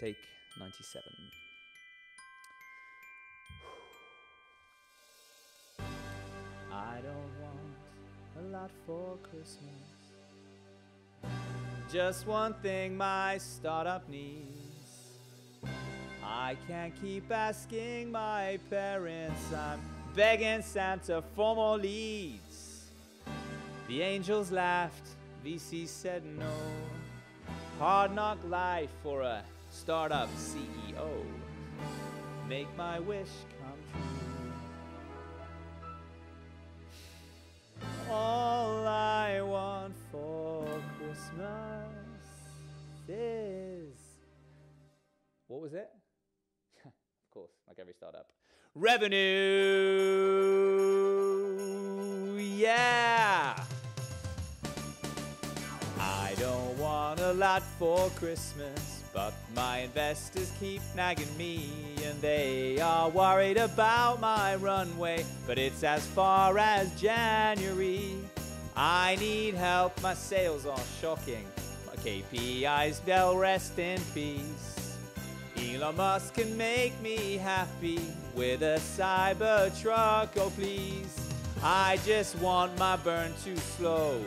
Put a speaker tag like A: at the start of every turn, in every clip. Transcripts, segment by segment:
A: Take 97. I don't want a lot for Christmas. Just one thing my startup needs. I can't keep asking my parents. I'm begging Santa for more leads. The angels laughed, VC said no. Hard knock life for a startup CEO. Make my wish come true. All I want for Christmas is. What was it? of course, like every startup. Revenue! Yeah! I don't want a lot for Christmas, but my investors keep nagging me, and they are worried about my runway. But it's as far as January. I need help, my sales are shocking. My KPIs, they'll rest in peace. Elon Musk can make me happy with a Cybertruck, oh please. I just want my burn to slow,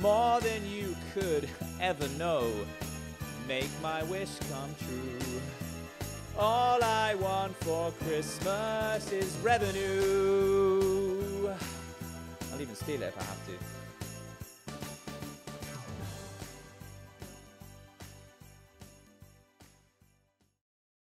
A: more than you could ever know. Make my wish come true. All I want for Christmas is revenue. I'll even steal it if I have to.